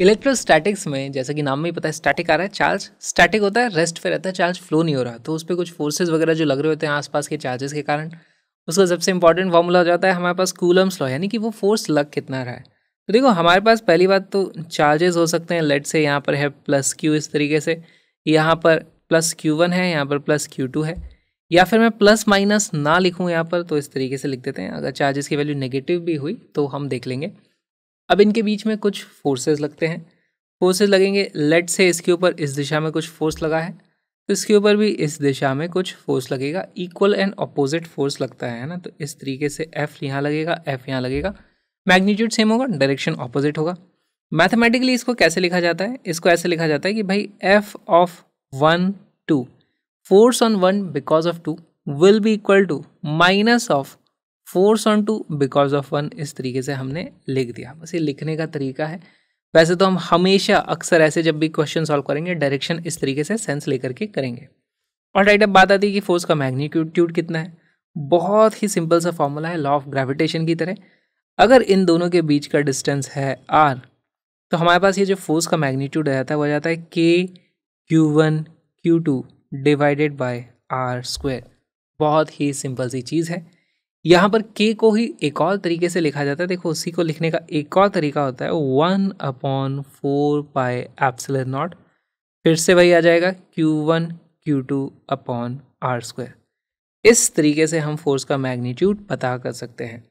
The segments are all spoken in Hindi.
इलेक्ट्रोस्टैटिक्स में, जैसा कि नाम में ही पता है स्टैटिक आ रहा है चार्ज स्टैटिक होता है रेस्ट पे रहता है चार्ज फ्लो नहीं हो रहा। तो उस पर कुछ फोर्सेज वगैरह जो लग रहे होते हैं आसपास के चार्जेस के कारण, उसका सबसे इंपॉर्टेंट फॉर्मूला हो जाता है हमारे पास कूलम्स लॉ यानी कि वो फोर्स लग कितना रहा है। तो देखो, हमारे पास पहली बात तो चार्जेस हो सकते हैं लेट से यहाँ पर है प्लस क्यू इस तरीके से, यहाँ पर प्लस क्यू वन है, यहाँ पर प्लस क्यू टू है, या फिर मैं प्लस माइनस ना लिखूँ यहाँ पर तो इस तरीके से लिख देते हैं। अगर चार्जेस की वैल्यू नेगेटिव भी हुई तो हम देख लेंगे। अब इनके बीच में कुछ फोर्सेस लगते हैं। फोर्सेस लगेंगे लेट से इसके ऊपर इस दिशा में कुछ फोर्स लगा है तो इसके ऊपर भी इस दिशा में कुछ फोर्स लगेगा। इक्वल एंड अपोजिट फोर्स लगता है ना? तो इस तरीके से एफ़ यहाँ लगेगा एफ़ यहाँ लगेगा। मैग्नीट्यूड सेम होगा डायरेक्शन ऑपोजिट होगा। मैथमेटिकली इसको कैसे लिखा जाता है? इसको ऐसे लिखा जाता है कि भाई F of one two force on one because of two will be equal to minus of force on two because of one, इस तरीके से हमने लिख दिया। बस ये लिखने का तरीका है। वैसे तो हम हमेशा अक्सर ऐसे जब भी क्वेश्चन सॉल्व करेंगे डायरेक्शन इस तरीके से सेंस लेकर के करेंगे। और राइट अब बात आती है कि फोर्स का मैग्नीट्यूड कितना है। बहुत ही सिंपल सा फॉर्मूला है लॉ ऑफ़ ग्रेविटेशन की तरह। अगर इन दोनों के बीच का डिस्टेंस है आर तो हमारे पास ये जो फोर्स का मैग्नीट्यूड आ जाता है, वो जाता है के Q one Q two divided by R square बहुत ही सिंपल सी चीज़ है। यहाँ पर के को ही एक और तरीके से लिखा जाता है। देखो, उसी को लिखने का एक और तरीका होता है। One upon four pi epsilon naught फिर से वही आ जाएगा Q one Q two upon R square इस तरीके से हम फोर्स का मैग्नीट्यूड पता कर सकते हैं।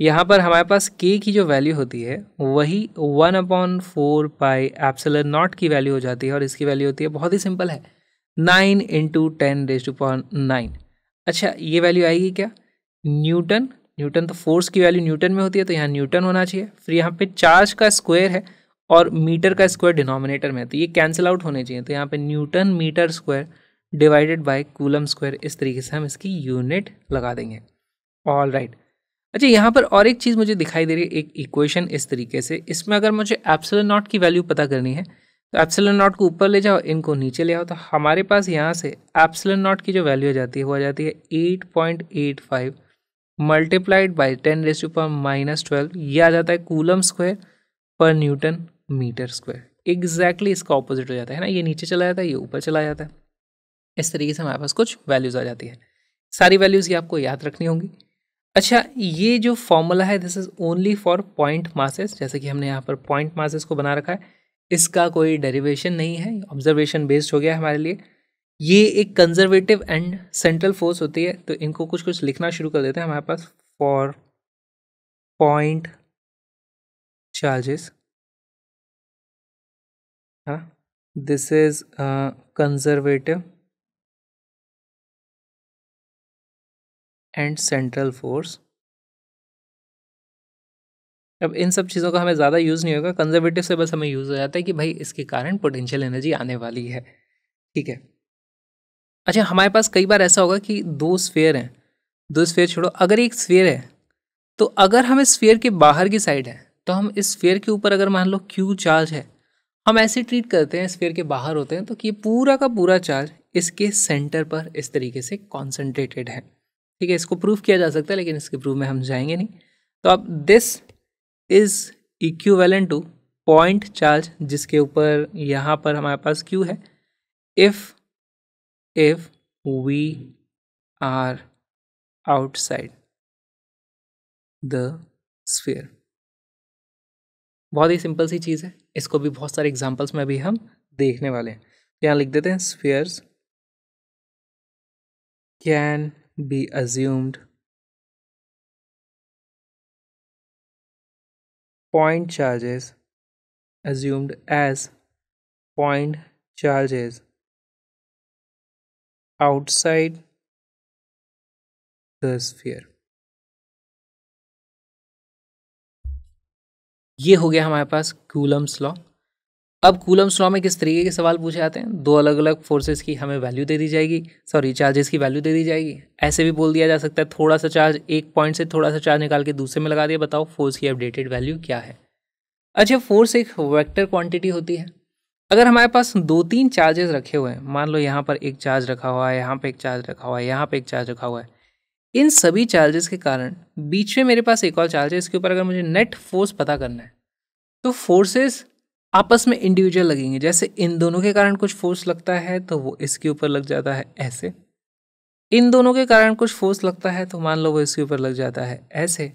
यहाँ पर हमारे पास के की जो वैल्यू होती है, वही one upon four pi epsilon naught की वैल्यू हो जाती है और इसकी वैल्यू होती है, बहुत ही सिंपल है। Nine into ten raise to power nine अच्छा ये वैल्यू आएगी क्या? न्यूटन न्यूटन तो फोर्स की वैल्यू न्यूटन में होती है तो यहाँ न्यूटन होना चाहिए। फिर यहाँ पे चार्ज का स्क्वायर है और मीटर का स्क्वायर डिनोमिनेटर में है तो ये कैंसिल आउट होने चाहिए। तो यहाँ पे newton metre square divided by coulomb square इस तरीके से हम इसकी यूनिट लगा देंगे। All right right. अच्छा यहाँ पर और एक चीज़ मुझे दिखाई दे रही है, एक इक्वेशन इस तरीके से। इसमें अगर मुझे एप्सिलन नॉट की वैल्यू पता करनी है तो एप्सिलन नॉट को ऊपर ले जाओ, इनको नीचे ले आओ। तो हमारे पास यहाँ से एप्सिलन नॉट की जो वैल्यू आ जाती है, वो आ जाती है eight point eight five multiplied by ten raise to power minus twelve ये आ जाता है कूलम स्क्वायर पर न्यूटन मीटर स्क्वायर। एग्जैक्टली इसका ऑपोजिट हो जाता है ना? ये नीचे चला जाता है, ये ऊपर चला जाता है। इस तरीके से हमारे पास कुछ वैल्यूज़ आ जाती है। सारी वैल्यूज़ ये आपको याद रखनी होंगी। अच्छा ये जो फॉर्मूला है this is only for point masses जैसे कि हमने यहाँ पर पॉइंट मासेस को बना रखा है। इसका कोई डेरिवेशन नहीं है ऑब्जर्वेशन बेस्ड हो गया हमारे लिए। ये एक कंजर्वेटिव एंड सेंट्रल फोर्स होती है तो इनको कुछ कुछ लिखना शुरू कर देते हैं हमारे पास फॉर पॉइंट चार्जेस हाँ this is conservative and central force अब इन सब चीज़ों का हमें ज़्यादा यूज़ नहीं होगा कंजर्वेटिव से बस हमें यूज़ हो जाता है कि भाई इसके कारण पोटेंशियल एनर्जी आने वाली है, ठीक है? अच्छा हमारे पास कई बार ऐसा होगा कि दो स्फेयर हैं। दो स्फेयर छोड़ो, अगर एक स्फेयर है तो अगर हम इस स्फेयर के बाहर की साइड है तो हम इस स्फेयर के ऊपर अगर मान लो क्यू चार्ज है, हम ऐसे ट्रीट करते हैं स्फेयर के बाहर होते हैं तो कि पूरा का पूरा चार्ज इसके सेंटर पर इस तरीके से कॉन्सेंट्रेटेड है। ठीक है, इसको प्रूव किया जा सकता है, लेकिन इसके प्रूव में हम जाएँगे नहीं। तो अब this is equivalent to point charge जिसके ऊपर यहाँ पर हमारे पास क्यू है। If if we are outside the sphere. बहुत ही सिंपल सी चीज़ है। इसको भी बहुत सारे एग्जांपल्स में अभी हम देखने वाले हैं। यहाँ लिख देते हैं spheres can be assumed point charges assumed as point charges outside the sphere. ये हो गया हमारे पास कूलम्स लॉ। अब कूलम्स लॉ में किस तरीके के सवाल पूछे जाते हैं? दो अलग अलग फोर्सेस की हमें वैल्यू दे दी जाएगी। सॉरी, चार्जेस की वैल्यू दे दी जाएगी। ऐसे भी बोल दिया जा सकता है थोड़ा सा चार्ज एक पॉइंट से थोड़ा सा चार्ज निकाल के दूसरे में लगा दिया। बताओ, फोर्स की अपडेटेड वैल्यू क्या है? अच्छा फोर्स एक वेक्टर क्वांटिटी होती है। अगर हमारे पास दो तीन चार्जेस रखे हुए हैं, मान लो यहाँ पर एक चार्ज रखा हुआ है, यहाँ पर एक चार्ज रखा हुआ है, यहाँ पर एक चार्ज रखा हुआ है, इन सभी चार्जेस के कारण बीच में मेरे पास एक और चार्ज है, इसके ऊपर अगर मुझे नेट फोर्स पता करना है तो फोर्सेस आपस में इंडिविजुअल लगेंगे। जैसे इन दोनों के कारण कुछ फोर्स लगता है तो वो इसके ऊपर लग जाता है ऐसे। इन दोनों के कारण कुछ फोर्स लगता है तो मान लो वो इसके ऊपर लग जाता है ऐसे।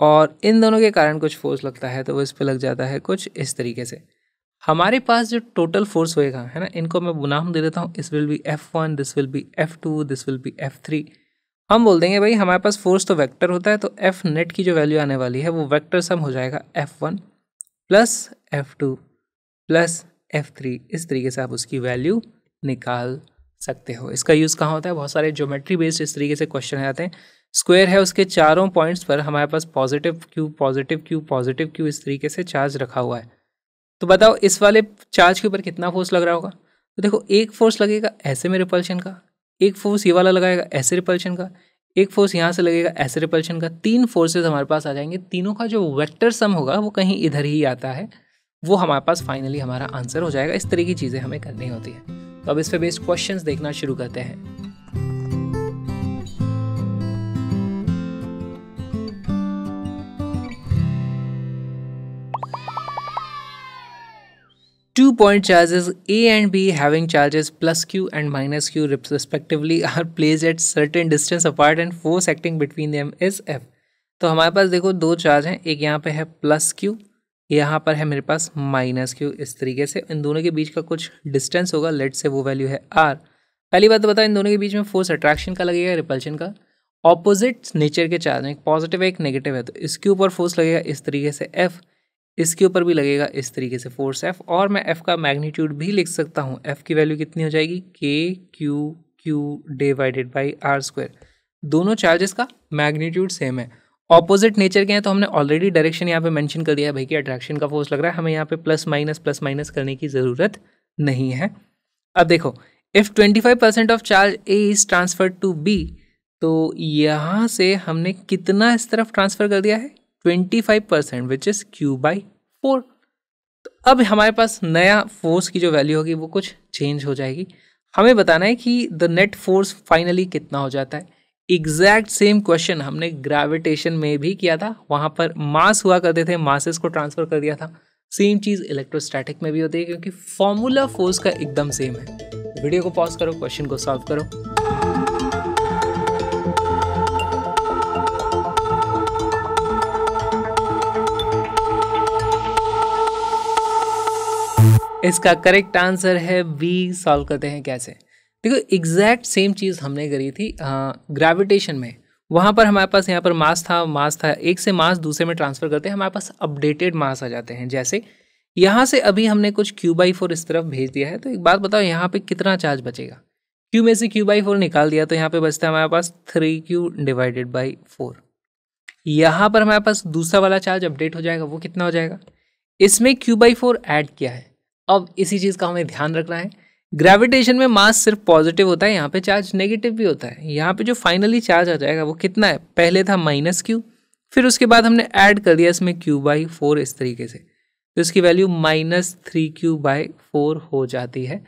और इन दोनों के कारण कुछ फोर्स लगता है तो वो इस पर लग जाता है कुछ इस तरीके से। हमारे पास जो टोटल फोर्स होएगा, है ना, इनको मैं नाम दे देता हूँ। इस will be F one this will be F two this will be F three हम बोल देंगे, भाई, हमारे पास फोर्स तो वेक्टर होता है तो एफ़ नेट की जो वैल्यू आने वाली है, वो वेक्टर सम हो जाएगा F one plus F two plus F three इस तरीके से आप उसकी वैल्यू निकाल सकते हो। इसका यूज़ कहाँ होता है? बहुत सारे ज्योमेट्री बेस्ड इस तरीके से क्वेश्चन आते हैं। स्क्वायर है उसके चारों पॉइंट्स पर, हमारे पास positive Q positive Q positive Q इस तरीके से चार्ज रखा हुआ है। तो बताओ, इस वाले चार्ज के ऊपर कितना फोर्स लग रहा होगा? तो देखो, एक फोर्स लगेगा ऐसे में रिपल्शन का, एक फोर्स ये वाला लगाएगा ऐसे रिपल्शन का, एक फोर्स यहाँ से लगेगा ऐसे रिपल्शन का। तीन फोर्सेज हमारे पास आ जाएँगे। तीनों का जो वेक्टर सम होगा, वो कहीं इधर ही आता है। वो हमारे पास फाइनली हमारा आंसर हो जाएगा। इस तरह की चीज़ें हमें करनी होती है। तो अब इस पर बेस्ड क्वेश्चंस देखना शुरू करते हैं। Two point charges, A and B having charges plus Q and minus Q respectively are placed at certain distance apart and force acting between them is F. तो हमारे पास देखो दो चार्ज हैं, एक यहाँ पे है प्लस क्यू यहाँ पर है मेरे पास माइनस क्यू इस तरीके से इन दोनों के बीच का कुछ डिस्टेंस होगा लेट से वो वैल्यू है आर पहली बात तो बताओ इन दोनों के बीच में फोर्स अट्रैक्शन का लगेगा रिपल्शन का? ऑपोजिट नेचर के चार्ज हैं, एक पॉजिटिव है, एक नेगेटिव है तो इसके ऊपर फोर्स लगेगा, इस तरीके से एफ़ इसके ऊपर भी लगेगा इस तरीके से फोर्स एफ़, और मैं एफ़ का मैग्नीट्यूड भी लिख सकता हूँ। एफ़ की वैल्यू कितनी हो जाएगी? K Q Q divided by R square दोनों चार्जेस का मैग्नीट्यूड सेम है। ऑपोजिट नेचर के हैं तो हमने ऑलरेडी डायरेक्शन यहाँ पे मेंशन कर दिया है भाई कि अट्रैक्शन का फोर्स लग रहा है। हमें यहाँ पे प्लस माइनस प्लस माइनस करने की ज़रूरत नहीं है। अब देखो if twenty five percent of charge A is transfer to B तो यहाँ से हमने कितना इस तरफ़ ट्रांसफ़र कर दिया है? Twenty five percent which is Q by four तो अब हमारे पास नया फोर्स की जो वैल्यू होगी, वो कुछ चेंज हो जाएगी। हमें बताना है कि द नेट फोर्स फाइनली कितना हो जाता है। एग्जैक्ट सेम क्वेश्चन हमने ग्रेविटेशन में भी किया था। वहाँ पर मास हुआ करते थे मासेस को ट्रांसफ़र कर दिया था। सेम चीज़ इलेक्ट्रोस्टैटिक में भी होती है, क्योंकि फॉर्मूला फोर्स का एकदम सेम है। वीडियो को पॉज करो क्वेश्चन को सॉल्व करो। इसका करेक्ट आंसर है बी सॉल्व करते हैं कैसे? देखो एग्जैक्ट सेम चीज़ हमने करी थी ग्रेविटेशन में। वहाँ पर हमारे पास यहाँ पर मास था मास था। एक से मास दूसरे में ट्रांसफ़र करते हैं, हमारे पास अपडेटेड मास आ जाते हैं। जैसे, यहाँ से अभी हमने कुछ क्यू बाई फोर इस तरफ़ भेज दिया है तो एक बात बताओ, यहाँ पे कितना चार्ज बचेगा? क्यू में से क्यू बाई फोर निकाल दिया तो यहाँ पे बचता है हमारे पास three Q divided by four यहाँ पर हमारे पास दूसरा वाला चार्ज अपडेट हो जाएगा, वो कितना हो जाएगा? इसमें क्यू बाई फोर ऐड किया है। अब इसी चीज़ का हमें ध्यान रखना है। ग्रेविटेशन में मास सिर्फ़ पॉजिटिव होता है, यहाँ पे चार्ज नेगेटिव भी होता है। यहाँ पे जो फाइनली चार्ज आ जाएगा, वो कितना है? पहले था माइनस क्यू फिर उसके बाद हमने ऐड कर दिया इसमें क्यू बाई फोर इस तरीके से। तो इसकी value minus three Q by four हो जाती है।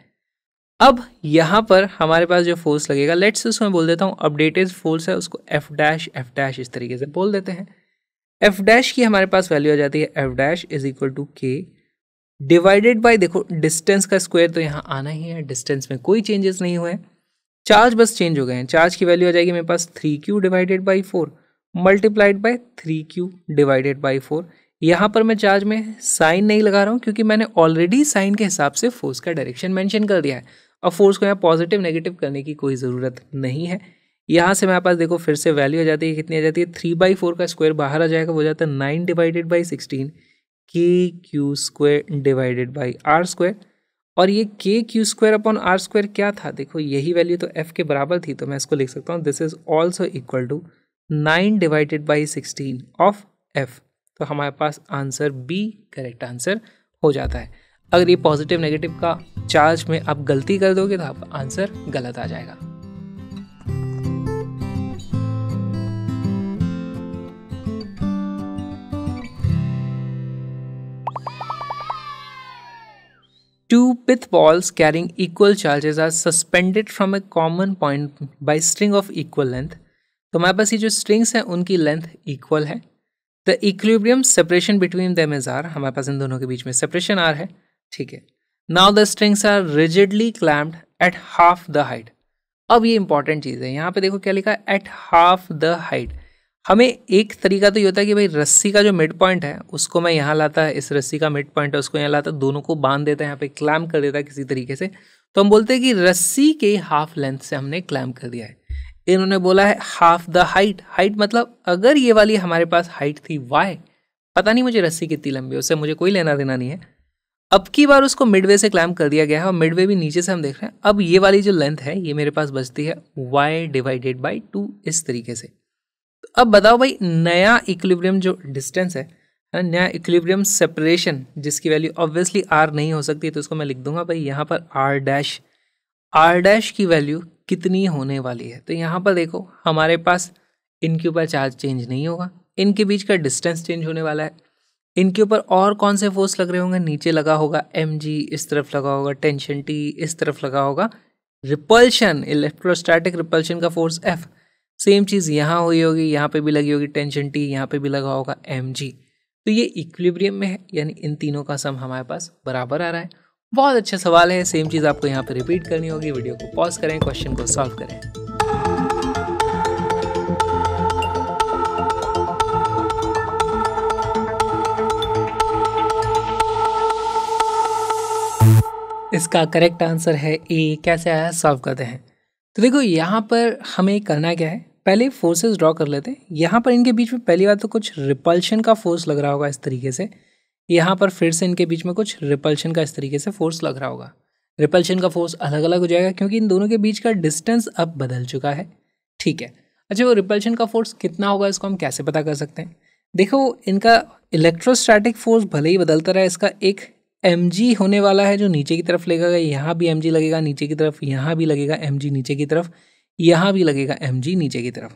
अब यहाँ पर हमारे पास जो फोर्स लगेगा लेट्स उसमें बोल देता हूँ अपडेटेड फोर्स है, उसको एफ़ डैश एफ़ डैश इस तरीके से बोल देते हैं। एफ़ डैश की हमारे पास वैल्यू आ जाती है F dash is equal to K divided by देखो डिस्टेंस का स्क्वायर तो यहाँ आना ही है डिस्टेंस में कोई चेंजेस नहीं हुए चार्ज बस चेंज हो गए हैं। चार्ज की वैल्यू आ जाएगी मेरे पास three Q divided by four multiplied by three Q divided by four यहाँ पर मैं चार्ज में साइन नहीं लगा रहा हूँ, क्योंकि मैंने ऑलरेडी साइन के हिसाब से फोर्स का डायरेक्शन मेंशन कर दिया है। और फोर्स को यहाँ पॉजिटिव नेगेटिव करने की कोई ज़रूरत नहीं है। यहाँ से मेरे पास देखो, फिर से वैल्यू आ जाती है, कितनी आ जाती है? थ्री बाई फोर का स्क्वायर बाहर आ जाएगा, वो जाता है nine divided by sixteen K Q square divided by R square और ये K Q square upon R square क्या था? देखो, यही वैल्यू तो एफ़ के बराबर थी तो मैं इसको लिख सकता हूँ। This is also equal to nine divided by sixteen of F तो हमारे पास आंसर बी करेक्ट आंसर हो जाता है। अगर ये पॉजिटिव नेगेटिव का चार्ज में आप गलती कर दोगे तो आपका आंसर गलत आ जाएगा। Two pith balls carrying equal charges are suspended from a common point by string of equal length. तो हमारे पास ये जो स्ट्रिंग्स हैं, उनकी लेंथ इक्वल है। The equilibrium separation between them is R हमारे पास इन दोनों के बीच में सेपरेशन आर है। ठीक है। Now the strings are rigidly clamped at half the height अब ये इंपॉर्टेंट चीज़ है। यहाँ पे देखो क्या लिखा है? एट हाफ़ द हाइट हमें एक तरीका तो ये होता है कि भाई रस्सी का जो मिड पॉइंट है, उसको मैं यहाँ लाता है इस रस्सी का मिड पॉइंट है, उसको यहाँ लाता, दोनों को बाँध देता है यहाँ पे क्लैम कर देता है किसी तरीके से। तो हम बोलते हैं कि रस्सी के हाफ़ लेंथ से हमने क्लैम कर दिया है। इन्होंने बोला है हाफ़ द हाइट हाइट मतलब अगर ये वाली हमारे पास हाइट थी वाई पता नहीं मुझे रस्सी कितनी लंबी है, उससे मुझे कोई लेना देना नहीं है। अब की बार उसको मिडवे से क्लैम कर दिया गया है और मिडवे भी नीचे से हम देख रहे हैं। अब ये वाली जो लेंथ है, ये मेरे पास बचती है वाई डिवाइडेड बाई टू इस तरीके से। अब बताओ भाई, नया इक्विलिब्रियम जो डिस्टेंस है नया इक्विलिब्रियम सेपरेशन जिसकी वैल्यू ऑब्वियसली आर नहीं हो सकती तो इसको मैं लिख दूँगा भाई, यहाँ पर आर डैश आर डैश की वैल्यू कितनी होने वाली है? तो यहाँ पर देखो, हमारे पास इनके ऊपर चार्ज चेंज नहीं होगा, इनके बीच का डिस्टेंस चेंज होने वाला है, इनके ऊपर और कौन से फोर्स लग रहे होंगे? नीचे लगा होगा एम जी इस तरफ़ लगा होगा टेंशन टी इस तरफ़ लगा होगा रिपल्शन इलेक्ट्रोस्टैटिक रिपल्शन का फोर्स एफ़ सेम चीज़ यहाँ हुई होगी, यहाँ पे भी लगी होगी टेंशन टी यहाँ पे भी लगा होगा एम जी तो ये इक्विलिब्रियम में है, यानी इन तीनों का सम हमारे पास बराबर आ रहा है। बहुत अच्छा सवाल है सेम चीज़ आपको यहाँ पे रिपीट करनी होगी वीडियो को पॉज करें क्वेश्चन को सॉल्व करें। इसका करेक्ट आंसर है ए कैसे आया? सॉल्व करते हैं। तो देखो, यहाँ पर हमें करना क्या है? पहले फोर्सेस ड्रॉ कर लेते हैं। यहाँ पर इनके बीच में पहली बार तो कुछ रिपल्शन का फोर्स लग रहा होगा इस तरीके से। यहाँ पर फिर से इनके बीच में कुछ रिपल्शन का इस तरीके से फोर्स लग रहा होगा। रिपल्शन का फोर्स अलग अलग हो जाएगा क्योंकि इन दोनों के बीच का डिस्टेंस अब बदल चुका है। ठीक है। अच्छा वो रिपल्शन का फोर्स कितना होगा इसको हम कैसे पता कर सकते हैं? देखो, इनका इलेक्ट्रोस्टैटिक फोर्स भले ही बदलता रहा, इसका एक एम होने वाला है जो नीचे की तरफ़ लगेगा यहाँ भी एम लगेगा, नीचे की तरफ़ यहाँ भी लगेगा एम नीचे की तरफ़, यहाँ भी लगेगा एम नीचे की तरफ़।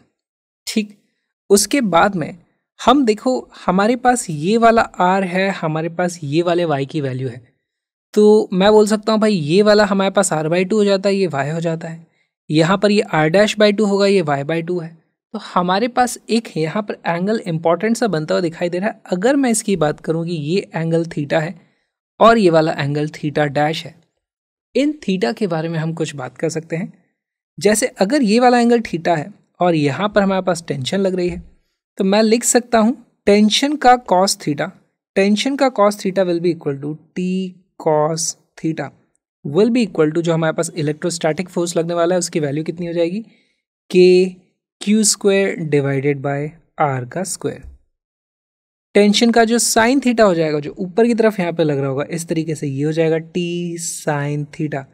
ठीक? उसके बाद में हम देखो, हमारे पास ये वाला आर है, हमारे पास ये वाले वाई की वैल्यू है। तो मैं बोल सकता हूँ, भाई, ये वाला हमारे पास आर बाई टू हो जाता है, ये वाई हो जाता है। यहाँ पर ये आर डैश बाई टू होगा, ये वाई बाई टू है। तो हमारे पास एक यहाँ पर एंगल इंपॉर्टेंट सा बनता हुआ दिखाई दे रहा है। अगर मैं इसकी बात करूँ कि ये एंगल थीटा है और ये वाला एंगल थीटा डैश है। इन थीटा के बारे में हम कुछ बात कर सकते हैं। जैसे अगर ये वाला एंगल थीटा है और यहाँ पर हमारे पास टेंशन लग रही है तो मैं लिख सकता हूँ टेंशन का कॉस थीटा टेंशन का cos theta will be equal to T cos theta will be equal to जो हमारे पास इलेक्ट्रोस्टैटिक फोर्स लगने वाला है, उसकी वैल्यू कितनी हो जाएगी? K Q square divided by R का स्क्वायर टेंशन का जो साइन थीटा हो जाएगा, जो ऊपर की तरफ़ यहाँ पे लग रहा होगा, इस तरीके से ये हो जाएगा टी साइन थीटा।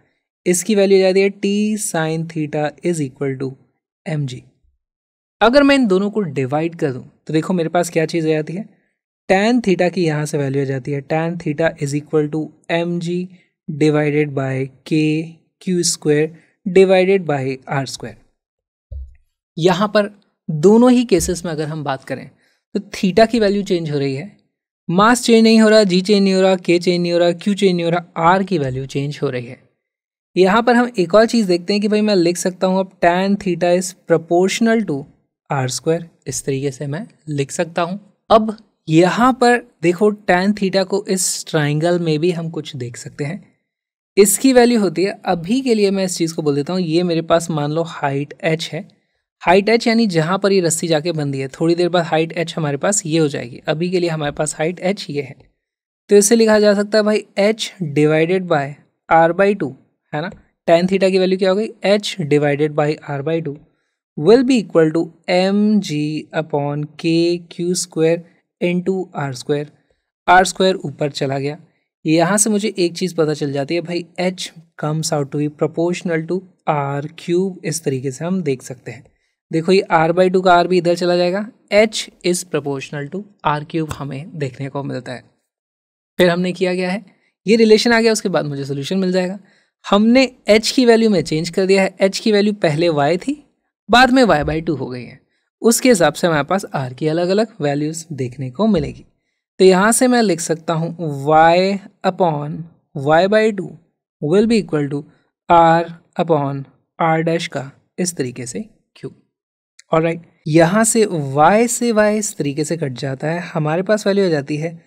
इसकी वैल्यू जाती है T sine theta is equal to M G अगर मैं इन दोनों को डिवाइड कर दूँ तो देखो मेरे पास क्या चीज़ आ जाती है? टेन थीटा की यहाँ से वैल्यू आ जाती है। Tan theta is equal to M G divided by K Q square divided by R square यहाँ पर दोनों ही केसेस में अगर हम बात करें तो थीटा की वैल्यू चेंज हो रही है। मास चेंज नहीं हो रहा, जी चेंज नहीं हो रहा, के चेंज नहीं हो रहा, क्यू चेंज नहीं हो रहा, आर की वैल्यू चेंज हो रही है। यहाँ पर हम एक और चीज़ देखते हैं कि भाई मैं लिख सकता हूँ अब tan theta is proportional to R square इस तरीके से मैं लिख सकता हूँ। अब यहाँ पर देखो टेन थीटा को इस ट्राइंगल में भी हम कुछ देख सकते हैं। इसकी वैल्यू होती है। अभी के लिए मैं इस चीज़ को बोल देता हूँ। ये मेरे पास मान लो हाइट एच है। हाइट एच यानी जहाँ पर ये रस्सी जाके बंदी है, थोड़ी देर बाद हाइट एच हमारे पास ये हो जाएगी। अभी के लिए हमारे पास हाइट एच ये है। तो इसे लिखा जा सकता है भाई H divided by R by two है ना? टेन थीटा की वैल्यू क्या हो गई? H divided by R by two will be equal to M G upon K Q square into R square R square ऊपर चला गया। यहाँ से मुझे एक चीज़ पता चल जाती है भाई H comes out to be proportional to R cube इस तरीके से हम देख सकते हैं। देखो ये आर बाई टू का आर भी इधर चला जाएगा। H is proportional to R cube हमें देखने को मिलता है। फिर हमने किया गया है? ये रिलेशन आ गया, उसके बाद मुझे सोल्यूशन मिल जाएगा। हमने एच की वैल्यू में चेंज कर दिया है। एच की वैल्यू पहले वाई थी, बाद में वाई बाई टू हो गई है। उसके हिसाब से हमारे पास आर की अलग अलग वैल्यूज़ देखने को मिलेगी। तो यहाँ से मैं लिख सकता हूँ Y upon Y by two will be equal to R upon R dash का, इस तरीके से। और राइट यहाँ से y से y इस तरीके से कट जाता है। हमारे पास वैल्यू आ जाती है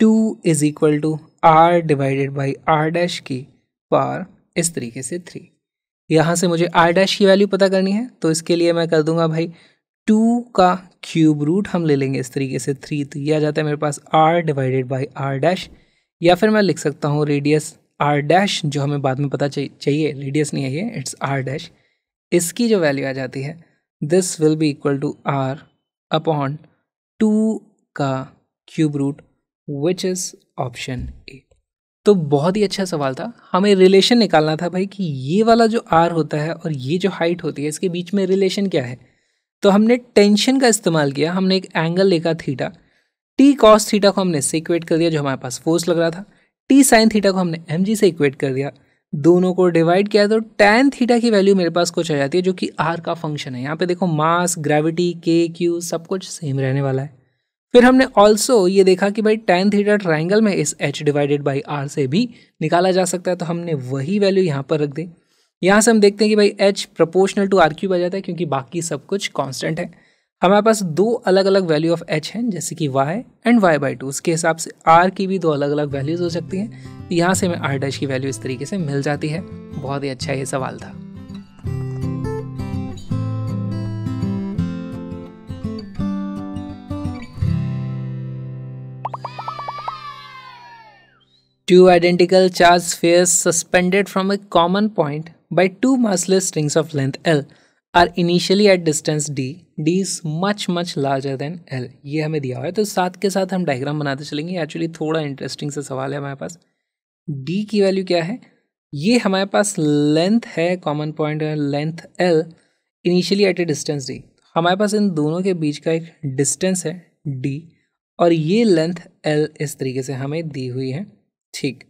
two is equal to R divided by R dash की पार इस तरीके से थ्री यहाँ से मुझे आर डैश की वैल्यू पता करनी है तो इसके लिए मैं कर दूँगा भाई टू का क्यूब रूट हम ले लेंगे इस तरीके से थ्री तो ये आ जाता है मेरे पास R divided by R dash या फिर मैं लिख सकता हूँ रेडियस आर डैश जो हमें बाद में पता चाहिए। रेडियस नहीं है ये इट्स आर डैश इसकी जो वैल्यू आ जाती है this will be equal to R upon two का cube root which is option A तो बहुत ही अच्छा सवाल था। हमें रिलेशन निकालना था भाई कि ये वाला जो आर होता है और ये जो हाइट होती है, इसके बीच में रिलेशन क्या है? तो हमने टेंशन का इस्तेमाल किया। हमने एक एंगल लेकर थीटा टी कॉस थीटा को हमने इससे इक्वेट कर दिया, जो हमारे पास फोर्स लग रहा था। टी साइन थीटा को हमने एम जी से इक्वेट कर दिया। दोनों को डिवाइड किया तो टेन थीटा की वैल्यू मेरे पास कुछ आ जाती है, जो कि आर का फ़ंक्शन है। यहाँ पे देखो मास ग्रेविटी के क्यू सब कुछ सेम रहने वाला है। फिर हमने ऑल्सो ये देखा कि भाई टेन थीटा ट्राइंगल में इस एच डिवाइडेड बाई आर से भी निकाला जा सकता है तो हमने वही वैल्यू यहाँ पर रख दी। यहाँ से हम देखते हैं कि भाई H proportional to R cube आ जाता है, क्योंकि बाकी सब कुछ कॉन्स्टेंट है। हमारे पास दो अलग अलग वैल्यू ऑफ़ एच हैं, जैसे कि Y and Y by two उसके हिसाब से आर की भी दो अलग अलग वैल्यूज़ हो सकती हैं। यहाँ से हमें आर डैश की वैल्यू इस तरीके से मिल जाती है। बहुत ही अच्छा ये सवाल था। Two identical charged spheres suspended from a common point by two massless strings of length L. are initially at distance D D is much much larger than L ये हमें दिया हुआ है। तो साथ के साथ हम डायग्राम बनाते चलेंगे। एक्चुअली थोड़ा इंटरेस्टिंग सा सवाल है हमारे पास। डी की वैल्यू क्या है? ये हमारे पास लेंथ है common point length L initially at a distance D हमारे पास इन दोनों के बीच का एक डिस्टेंस है डी और ये लेंथ एल इस तरीके से हमें दी हुई है। ठीक।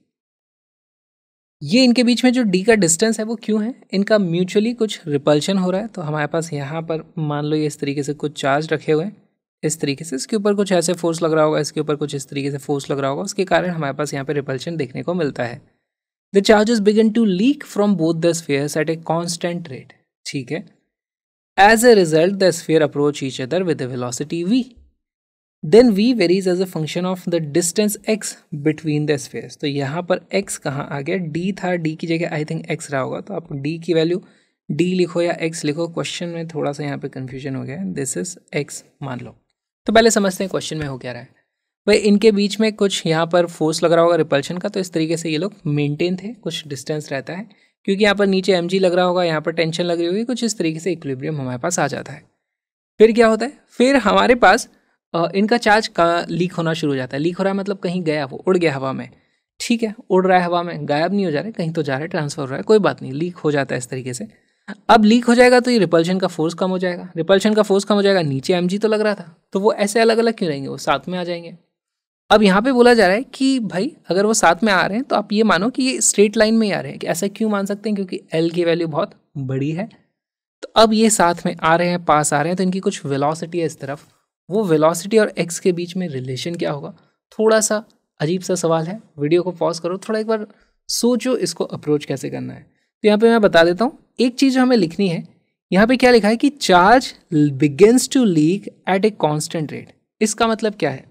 ये इनके बीच में जो डी का डिस्टेंस है वो क्यों है? इनका म्यूचुअली कुछ रिपल्शन हो रहा है तो हमारे पास यहाँ पर मान लो ये इस तरीके से कुछ चार्ज रखे हुए हैं। इस तरीके से इसके ऊपर कुछ ऐसे फोर्स लग रहा होगा, इसके ऊपर कुछ इस तरीके से फोर्स लग रहा होगा, उसके कारण हमारे पास यहाँ पे रिपल्शन देखने को मिलता है। The charges begin to leak from both the spheres at a constant rate ठीक है? As a result the sphere approach each other with velocity V then V varies as a function of the distance X between the spheres तो यहाँ पर एक्स कहाँ आ गया? डी था डी की जगह आई थिंक एक्स रहा होगा। तो आप डी की वैल्यू डी लिखो या एक्स लिखो क्वेश्चन में थोड़ा सा यहाँ पे कन्फ्यूज़न हो गया है। दिस इज़ एक्स मान लो। तो पहले समझते हैं क्वेश्चन में हो क्या रहा है। भाई, इनके बीच में कुछ यहाँ पर फोर्स लग रहा होगा रिपल्शन का तो इस तरीके से ये लोग मेंटेन थे। कुछ डिस्टेंस रहता है। क्योंकि यहाँ पर नीचे एम लग रहा होगा, यहाँ पर टेंशन लग रही होगी। कुछ इस तरीके से इक्विलिब्रियम हमारे पास आ जाता है। फिर क्या होता है? फिर हमारे पास इनका चार्ज का लीक होना शुरू हो जाता है। लीक हो रहा है मतलब कहीं गया वो, उड़ गया हवा में। ठीक है, उड़ रहा है हवा में, गायब नहीं हो जा रहा कहीं तो जा रहा है ट्रांसफ़र हो रहा है, कोई बात नहीं लीक हो जाता है इस तरीके से। अब लीक हो जाएगा तो ये रिपल्शन का फोर्स कम हो जाएगा। रिपल्शन का फोर्स कम हो जाएगा, नीचे एम तो लग रहा था तो वो ऐसे अलग अलग क्यों रहेंगे? वो साथ में आ जाएँगे। अब यहाँ पे बोला जा रहा है कि भाई, अगर वो साथ में आ रहे हैं तो आप ये मानो कि ये स्ट्रेट लाइन में ही आ रहे हैं, कि ऐसा क्यों मान सकते हैं? क्योंकि एल की वैल्यू बहुत बड़ी है। तो अब ये साथ में आ रहे हैं, पास आ रहे हैं तो इनकी कुछ वेलोसिटी है इस तरफ़। वो वेलोसिटी और एक्स के बीच में रिलेशन क्या होगा? थोड़ा सा अजीब सा सवाल है। वीडियो को पॉज करो, थोड़ा एक बार सोचो इसको अप्रोच कैसे करना है। तो यहाँ पे मैं बता देता हूँ, एक चीज़ हमें लिखनी है, यहाँ पे क्या लिखा है कि charge begins to leak at a constant rate इसका मतलब क्या है?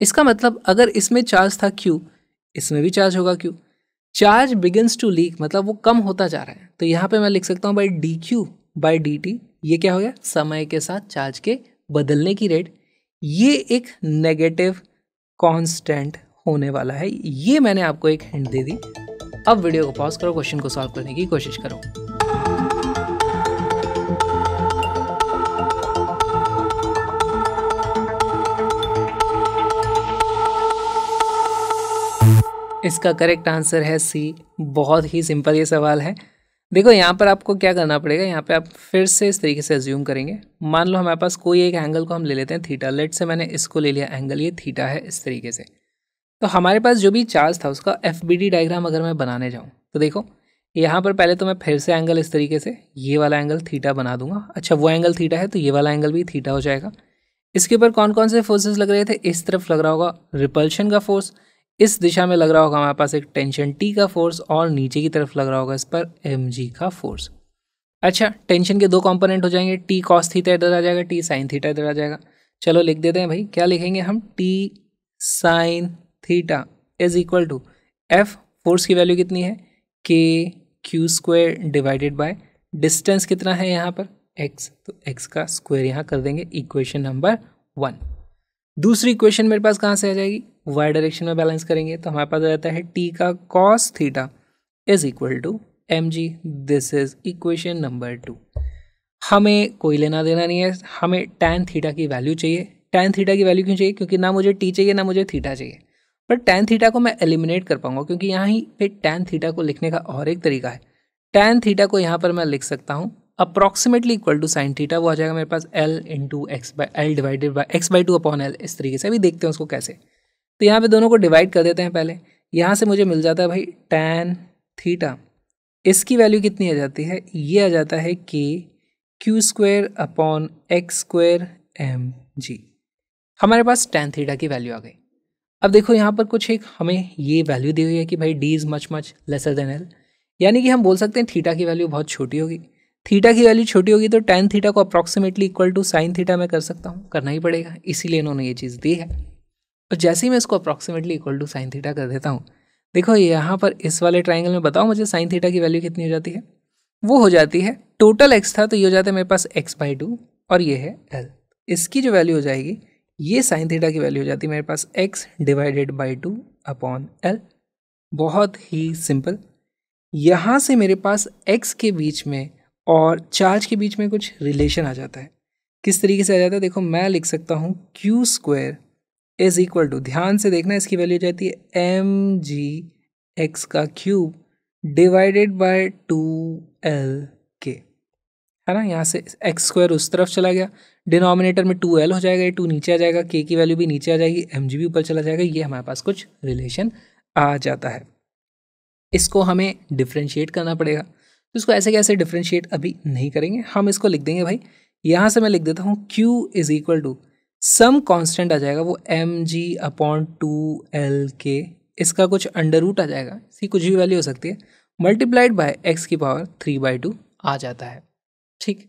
इसका मतलब अगर इसमें चार्ज था क्यू इसमें भी चार्ज होगा Q charge begins to leak मतलब वो कम होता जा रहा है। तो यहाँ पे मैं लिख सकता हूँ by D Q by D T ये क्या हो गया? समय के साथ चार्ज के बदलने की रेट ये एक नेगेटिव कांस्टेंट होने वाला है। ये मैंने आपको एक हिंट दे दी। अब वीडियो को पॉज करो क्वेश्चन को सॉल्व करने की कोशिश करो। इसका करेक्ट आंसर है सी बहुत ही सिंपल ये सवाल है। देखो, यहाँ पर आपको क्या करना पड़ेगा? यहाँ पे आप फिर से इस तरीके से एज्यूम करेंगे। मान लो हमारे पास कोई एक एंगल को हम ले लेते हैं थीटा लेट से मैंने इसको ले लिया एंगल ये थीटा है इस तरीके से। तो हमारे पास जो भी चार्ज था, उसका एफबीडी डायग्राम अगर मैं बनाने जाऊँ तो देखो, यहाँ पर पहले तो मैं फिर से एंगल इस तरीके से, ये वाला एंगल थीटा बना दूँगा। अच्छा वो एंगल थीटा है तो ये वाला एंगल भी थीटा हो जाएगा। इसके ऊपर कौन कौन से फोर्सेस लग रहे थे? इस तरफ़ लग रहा होगा रिपल्शन का फोर्स इस दिशा में लग रहा होगा हमारे पास एक टेंशन टी का फोर्स और नीचे की तरफ़ लग रहा होगा इस पर एमजी का फोर्स। अच्छा टेंशन के दो कंपोनेंट हो जाएँगे टी कॉस थीटा इधर आ जाएगा टी साइन थीटा इधर आ जाएगा। चलो लिख देते हैं भाई, क्या लिखेंगे हम? T sine theta is equal to F force की वैल्यू कितनी है? K Q square divided by distance कितना है यहाँ पर? एक्स तो एक्स का स्क्वायर यहाँ कर देंगे इक्वेशन नंबर वन दूसरी इक्वेशन मेरे पास कहाँ से आ जाएगी? वाई डायरेक्शन में बैलेंस करेंगे तो हमारे पास आ जाता है टी का cos theta is equal to M G this is equation number two हमें कोई लेना देना नहीं है। हमें टैन थीटा की वैल्यू चाहिए। टैन थीटा की वैल्यू क्यों चाहिए? क्योंकि ना मुझे टी चाहिए, ना मुझे थीटा चाहिए। पर टैन थीटा को मैं एलिमिनेट कर पाऊँगा, क्योंकि यहाँ ही पे टैन थीटा को लिखने का और एक तरीका है। टैन थीटा को यहाँ पर मैं लिख सकता हूँ। Approximately equal to sine theta वो आ जाएगा मेरे पास L into X by L divided by X by two upon L इस तरीके से। अभी देखते हैं उसको कैसे। तो यहाँ पे दोनों को डिवाइड कर देते हैं पहले। यहाँ से मुझे मिल जाता है भाई टैन थीटा इसकी वैल्यू कितनी आ जाती है? ये आ जाता है K Q square upon X square M G हमारे पास टेन थीटा की वैल्यू आ गई। अब देखो यहाँ पर कुछ एक हमें ये वैल्यू दी हुई है कि भाई D is much much lesser than L यानी कि हम बोल सकते हैं थीटा की वैल्यू बहुत छोटी होगी। थीटा की वैल्यू छोटी होगी तो टेन थीटा को approximately equal to sine theta मैं कर सकता हूँ। करना ही पड़ेगा, इसीलिए इन्होंने ये चीज़ दी है। और जैसे ही मैं इसको approximately equal to sine theta कर देता हूँ, देखो यहाँ पर इस वाले ट्राइंगल में बताओ मुझे साइन थीटा की वैल्यू कितनी हो जाती है। वो हो जाती है टोटल एक्स था तो ये हो जाता है मेरे पास एक्स बाई टू और ये है एल इसकी जो वैल्यू हो जाएगी, ये साइन थीटा की वैल्यू हो जाती है मेरे पास X divided by two upon L बहुत ही सिंपल यहाँ से मेरे पास एक्स के बीच में और चार्ज के बीच में कुछ रिलेशन आ जाता है। किस तरीके से आ जाता है? देखो, मैं लिख सकता हूँ Q square is equal to ध्यान से देखना, इसकी वैल्यू जाती है एम जी एक्स का cube divided by two L K है ना? यहाँ से एक्स स्क्वायर उस तरफ़ चला गया। डिनोमिनेटर में टू एल हो जाएगा, ये टू नीचे आ जाएगा के की वैल्यू भी नीचे आ जाएगी एम जी भी ऊपर चला जाएगा, ये हमारे पास कुछ रिलेशन आ जाता है। इसको हमें डिफ्रेंशिएट करना पड़ेगा। तो इसको ऐसे कैसे डिफ्रेंशिएट अभी नहीं करेंगे। हम इसको लिख देंगे भाई। यहाँ से मैं लिख देता हूँ Q is equal to some constant आ जाएगा वो M G upon two L K इसका कुछ अंडर रूट आ जाएगा। इसकी कुछ भी वैल्यू हो सकती है। मल्टीप्लाइड बाय एक्स की पावर थ्री बाई टू आ जाता है। ठीक?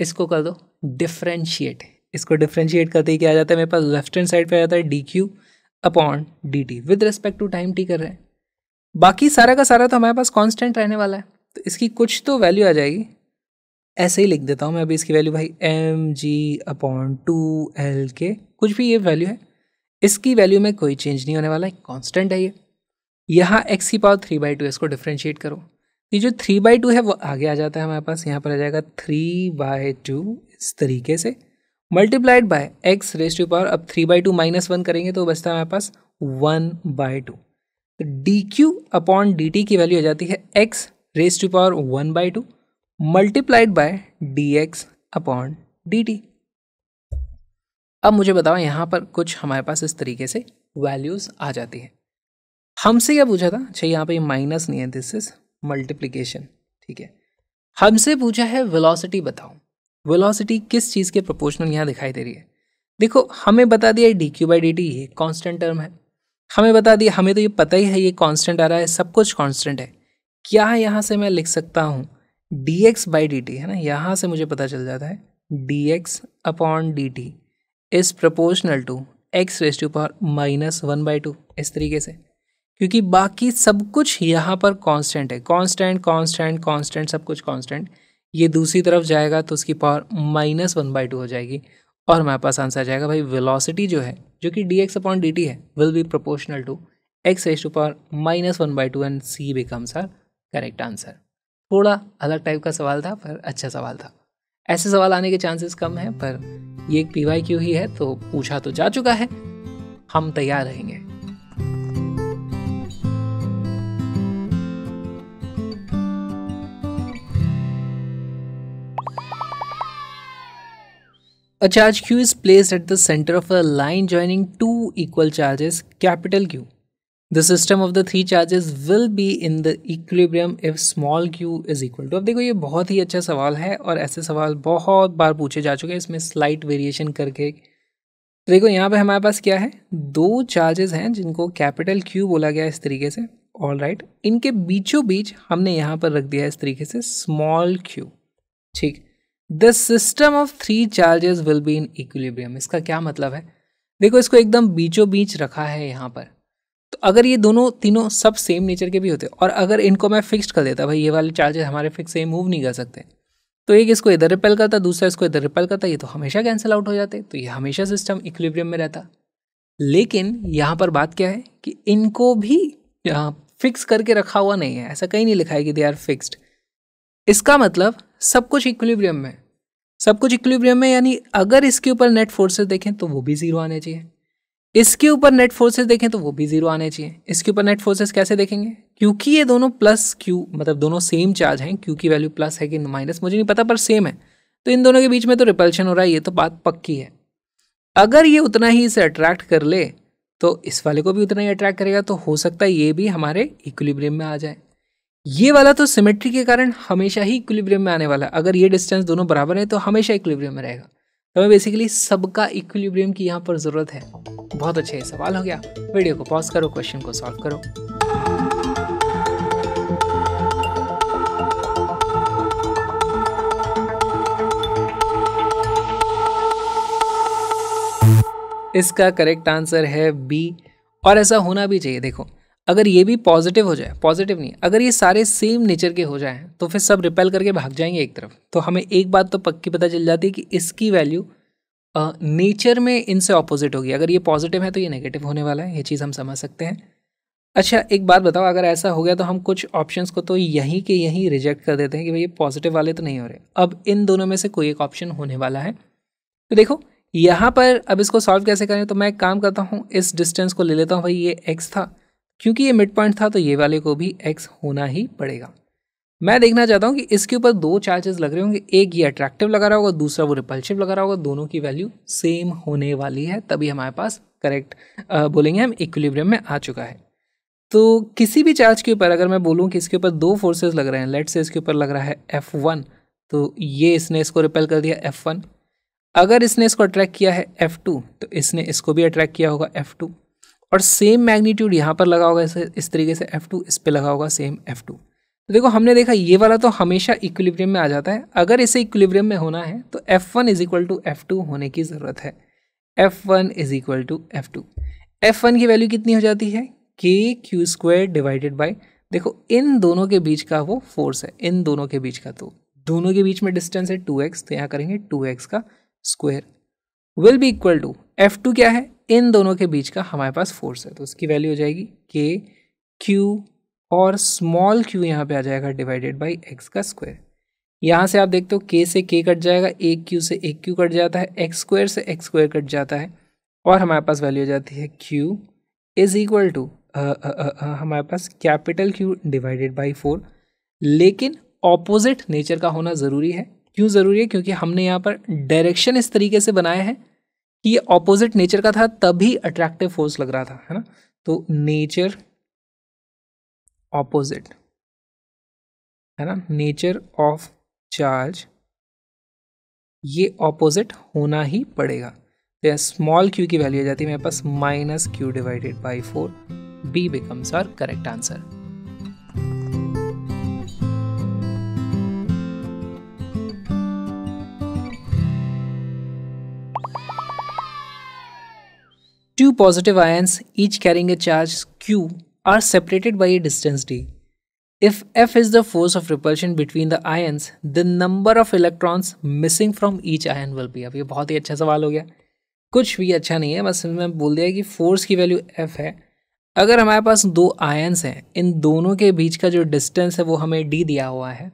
इसको कर दो डिफ्रेंशिएट इसको डिफ्रेंशिएट करते ही क्या आ जाता है? मेरे पास लेफ़्ट हैंड साइड पे आ जाता है D Q upon D T with respect to time T कर रहे हैं। बाकी सारा का सारा तो हमारे पास कांस्टेंट रहने वाला है। तो इसकी कुछ तो वैल्यू आ जाएगी। ऐसे ही लिख देता हूँ मैं अभी इसकी वैल्यू भाई M G upon two L K कुछ भी ये वैल्यू है। इसकी वैल्यू में कोई चेंज नहीं होने वाला है कॉन्स्टेंट है ये। यहाँ एक्स की पावर थ्री बाई टू इसको डिफ्रेंशिएट करो। ये जो थ्री बाई टू है, वो आगे आ जाता है हमारे पास। यहाँ पर आ जाएगा थ्री बाई टू इस तरीके से। Multiplied by X raise to power अब three by two minus one करेंगे तो बचता है हमारे पास वन बाई टू तो D Q upon D T की वैल्यू आ जाती है X raise to power one by two multiplied by D X upon D T अब मुझे बताओ, यहाँ पर कुछ हमारे पास इस तरीके से वैल्यूज़ आ जाती है। हमसे क्या पूछा था? अच्छा यहाँ पे माइनस नहीं है दिस इज़ मल्टीप्लीकेशन ठीक है। हमसे पूछा है वेलोसिटी बताओ। वेलोसिटी किस चीज़ के प्रोपोर्शनल यहाँ दिखाई दे रही है? देखो, हमें बता दिया D Q by D T ये कॉन्स्टेंट टर्म है। हमें बता दिया, हमें तो ये पता ही है, ये कॉन्स्टेंट आ रहा है, सब कुछ कॉन्स्टेंट है। क्या यहाँ से मैं लिख सकता हूँ? D x by d t है ना? यहाँ से मुझे पता चल जाता है d x upon d t is proportional to x raise to power minus one by two इस तरीके से। क्योंकि बाकी सब कुछ यहाँ पर कांस्टेंट है। कांस्टेंट कांस्टेंट कांस्टेंट सब कुछ कांस्टेंट ये दूसरी तरफ़ जाएगा तो उसकी power minus one by two हो जाएगी और हमारे पास आंसर आ जाएगा, भाई वेलोसिटी जो है, जो कि d x upon d t है will be proportional to x h to power minus one by two and C becomes our correct answer. थोड़ा अलग टाइप का सवाल था, पर अच्छा सवाल था। ऐसे सवाल आने के चांसेस कम हैं, पर ये एक पी वाई क्यू ही है तो पूछा तो जा चुका है। हम तैयार रहेंगे। A charge q is placed at the center of a line joining two equal charges, capital Q. The system of the three charges will be in the equilibrium if small q is equal to, अब देखो ये बहुत ही अच्छा सवाल है और ऐसे सवाल बहुत बार पूछे जा चुके हैं, इसमें स्लाइट वेरिएशन करके। देखो यहाँ पे हमारे पास क्या है? दो चार्जेस हैं जिनको कैपिटल क्यू बोला गया इस तरीके से। All right right. इनके बीचों बीच हमने यहाँ पर रख दिया इस तरीके से स्मॉल क्यू ठीक? The system of three charges will be in equilibrium इसका क्या मतलब है? देखो इसको एकदम बीचों बीच रखा है यहाँ पर। तो अगर ये दोनों, तीनों सब सेम नेचर के भी होते और अगर इनको मैं फिक्स्ड कर देता, भाई ये वाले चार्जेस हमारे फिक्स से मूव नहीं कर सकते। तो एक इसको इधर रिपेल करता, दूसरा इसको इधर रिपेल करता, ये तो हमेशा कैंसिल आउट हो जाते तो ये हमेशा सिस्टम इक्विलिब्रियम में रहता। लेकिन यहाँ पर बात क्या है कि इनको भी फिक्स करके रखा हुआ नहीं है, ऐसा कहीं नहीं लिखा है कि दे आर फिक्स्ड इसका मतलब सब कुछ इक्विलिब्रियम में सब कुछ इक्विलिब्रियम में, यानी अगर इसके ऊपर नेट फोर्सेस देखें तो वो भी ज़ीरो आने चाहिए। इसके ऊपर नेट फोर्सेस देखें तो वो भी ज़ीरो आने चाहिए। इसके ऊपर नेट फोर्सेस कैसे देखेंगे? क्योंकि ये दोनों प्लस क्यू मतलब दोनों सेम चार्ज हैं क्यू की वैल्यू प्लस है कि माइनस मुझे नहीं पता, पर सेम है। तो इन दोनों के बीच में तो रिपल्शन हो रहा है, ये तो बात पक्की है। अगर ये उतना ही इसे अट्रैक्ट कर ले तो इस वाले को भी उतना ही अट्रैक्ट करेगा तो हो सकता है ये भी हमारे इक्विलिब्रियम में आ जाए। ये वाला तो सिमेट्री के कारण हमेशा ही इक्विलिब्रियम में आने वाला है। अगर ये डिस्टेंस दोनों बराबर है तो हमेशा इक्विलिब्रियम में रहेगा। तो हमें बेसिकली सबका इक्विलिब्रियम की यहाँ पर ज़रूरत है। बहुत अच्छा ये सवाल हो गया। वीडियो को पॉज करो क्वेश्चन को सॉल्व करो। इसका करेक्ट आंसर है बी और ऐसा होना भी चाहिए, देखो। अगर ये भी पॉजिटिव हो जाए पॉजिटिव नहीं अगर ये सारे सेम नेचर के हो जाए तो फिर सब रिपेल करके भाग जाएँगे एक तरफ़। तो हमें एक बात तो पक्की पता चल जाती है कि इसकी वैल्यू नेचर में इनसे ऑपोजिट होगी। अगर ये पॉजिटिव है तो ये नेगेटिव होने वाला है, ये चीज़ हम समझ सकते हैं। अच्छा एक बात बताओ, अगर ऐसा हो गया तो हम कुछ ऑप्शंस को तो यहीं के यहीं रिजेक्ट कर देते हैं कि भाई ये पॉजिटिव वाले तो नहीं हो रहे। अब इन दोनों में से कोई एक ऑप्शन होने वाला है। तो देखो, यहाँ पर अब इसको सॉल्व कैसे करें? तो मैं एक काम करता हूँ, इस डिस्टेंस को ले लेता हूँ, भाई ये एक्स था। क्योंकि ये मिड पॉइंट था तो ये वाले को भी एक्स होना ही पड़ेगा। मैं देखना चाहता हूँ कि इसके ऊपर दो चार्जेस लग रहे होंगे, एक ये अट्रैक्टिव लगा रहा होगा, दूसरा वो रिपल्सिव लगा रहा होगा, दोनों की वैल्यू सेम होने वाली है, तभी हमारे पास करेक्ट बोलेंगे हम इक्विलिब्रियम में आ चुका है। तो किसी भी चार्ज के ऊपर अगर मैं बोलूँ कि इसके ऊपर दो फोर्सेज लग रहे हैं लेट से इसके ऊपर लग रहा है एफ़ वन तो ये इसने इसको रिपेल कर दिया एफ़ वन अगर इसने इसको अट्रैक्ट किया है एफ़ टू तो इसने इसको भी अट्रैक्ट किया होगा एफ़ टू और सेम मैग्नीट्यूड यहाँ पर लगा होगा, इसे, इस तरीके से एफ़ टू इस पर लगा होगा सेम एफ़ टू तो देखो, हमने देखा ये वाला तो हमेशा इक्विलिब्रियम में आ जाता है। अगर इसे इक्विलिब्रियम में होना है तो f one is equal to f two होने की ज़रूरत है। F one is equal to f two f one की वैल्यू कितनी हो जाती है? के क्यू स्क्वायर डिवाइडेड बाई देखो, इन दोनों के बीच का वो फोर्स है। इन दोनों के बीच का तो। दोनों के बीच में डिस्टेंस है टू एक्स तो यहाँ करेंगे टू एक्स का square will be equal to f two क्या है? इन दोनों के बीच का हमारे पास फोर्स है। तो उसकी वैल्यू हो जाएगी के क्यू और स्मॉल क्यू यहाँ पे आ जाएगा डिवाइडेड बाई एक्स का स्क्वायर यहाँ से आप देखते हो के से के कट जाएगा, एक क्यू से एक क्यू कट जाता है एक्स स्क्वायर से एक्स स्क्वायर कट जाता है और हमारे पास वैल्यू हो जाती है क्यू इज़ इक्वल टू हमारे पास capital q divided by four लेकिन ऑपोजिट नेचर का होना ज़रूरी है। क्यों ज़रूरी है? क्योंकि हमने यहाँ पर डायरेक्शन इस तरीके से बनाया है कि ये ऑपोजिट नेचर का था, तभी अट्रैक्टिव फोर्स लग रहा था, है ना? तो नेचर ऑपोजिट है ना? नेचर ऑफ़ चार्ज ये ऑपोजिट होना ही पड़ेगा। तो स्मॉल क्यू की वैल्यू आ जाती है, मेरे पास minus q divided by four B becomes our correct answer Two positive ions, each carrying a charge q, are separated by a distance d. If F is the force of repulsion between the ions, the number of electrons missing from each ion will be. अब ये बहुत ही अच्छा सवाल हो गया। कुछ भी अच्छा नहीं है बस मैं बोल दिया कि फोर्स की वैल्यू F है। अगर हमारे पास दो आयन्स हैं इन दोनों के बीच का जो डिस्टेंस है वो हमें डी दिया हुआ है।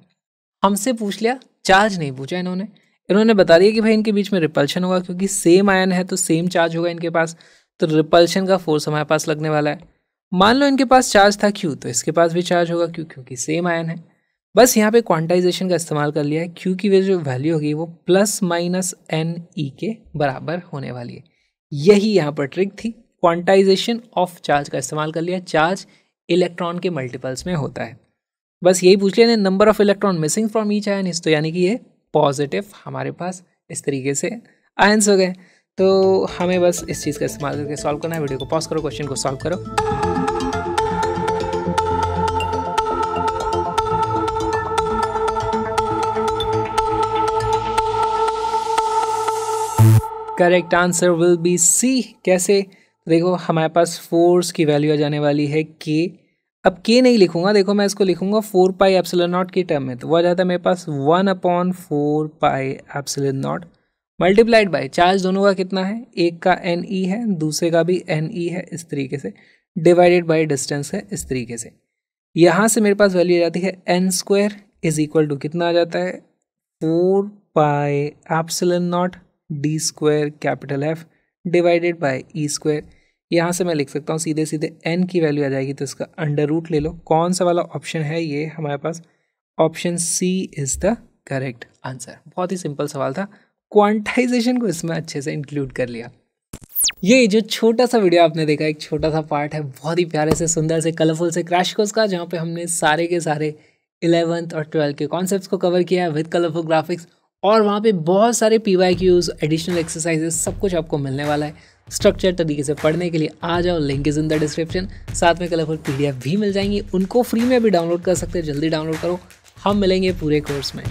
हमसे पूछ लिया चार्ज नहीं पूछा इन्होंने। इन्होंने बता दिया कि भाई इनके बीच में रिपल्शन होगा क्योंकि सेम आयन है तो सेम चार्ज होगा इनके पास। तो रिपल्शन का फोर्स हमारे पास लगने वाला है। मान लो इनके पास चार्ज था क्यू तो इसके पास भी चार्ज होगा क्यू क्योंकि सेम आयन है। बस यहाँ पे क्वांटाइजेशन का इस्तेमाल कर लिया है। क्यू की वे जो वैल्यू होगी वो प्लस माइनस एन ई के बराबर होने वाली है। यही यहाँ पर ट्रिक थी। क्वांटाइजेशन ऑफ़ चार्ज का इस्तेमाल कर लिया। चार्ज इलेक्ट्रॉन के मल्टीपल्स में होता है। बस यही पूछ लिया number of electron missing from each ion इस तो यानी कि ये पॉजिटिव हमारे पास इस तरीके से आयन्स हो गए। तो हमें बस इस चीज़ का इस्तेमाल करके सॉल्व करना है। वीडियो को पॉज करो क्वेश्चन को सॉल्व करो। Correct answer will be C कैसे? देखो, हमारे पास फोर्स की वैल्यू आ जाने वाली है के अब के नहीं लिखूँगा। देखो, मैं इसको लिखूँगा फोर पाई एप्सिल नॉट के टर्म में। तो वह आ जाता है मेरे पास one upon four pi epsilon naught multiplied by charge दोनों का कितना है? एक का एन ई है, दूसरे का भी एन ई है इस तरीके से। डिवाइडेड बाई डिस्टेंस है इस तरीके से। यहाँ से मेरे पास वैल्यू आ जाती है n square is equal to कितना आ जाता है? Four pi epsilon naught d square capital f divided by e square यहाँ से मैं लिख सकता हूँ, सीधे सीधे एन की वैल्यू आ जाएगी तो इसका अंडर रूट ले लो। कौन सा वाला ऑप्शन है ये हमारे पास? Option C is the correct answer बहुत ही सिंपल सवाल था। क्वांटाइजेशन को इसमें अच्छे से इंक्लूड कर लिया। ये जो छोटा सा वीडियो आपने देखा, एक छोटा सा पार्ट है, बहुत ही प्यारे से, सुंदर से कलरफुल से क्रैश कोर्स का, जहाँ पे हमने सारे के सारे इलेवंथ और ट्वेल्थ के कॉन्सेप्ट्स को कवर किया है विद कलरफुल ग्राफिक्स और वहाँ पे बहुत सारे P Y Qs additional exercises सब कुछ आपको मिलने वाला है। स्ट्रक्चर तरीके से पढ़ने के लिए आ जाओ link is in the description साथ में कलरफुल पीडीएफ भी मिल जाएँगी, उनको फ्री में भी डाउनलोड कर सकते हैं, जल्दी डाउनलोड करो। हम मिलेंगे पूरे कोर्स में।